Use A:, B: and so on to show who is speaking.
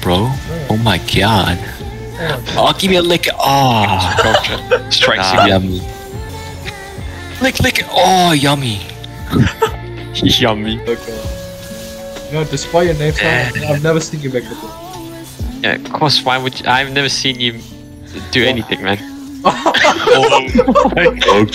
A: bro. Oh my god. Oh, give me a lick. Oh,
B: Strikes
A: nah. yummy. Lick, lick. Oh, yummy.
B: Yummy.
C: Okay. No, despite your name I've never seen you make before.
B: Yeah, of course. Why would you, I've never seen you do anything, man.
A: oh, Okay.